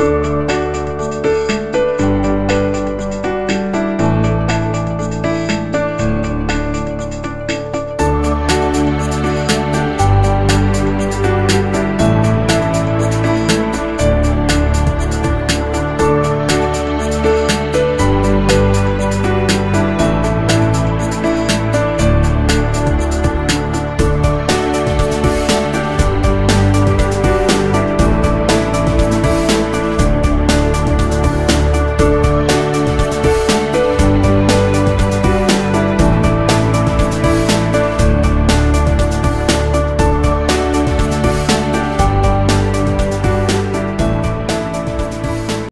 you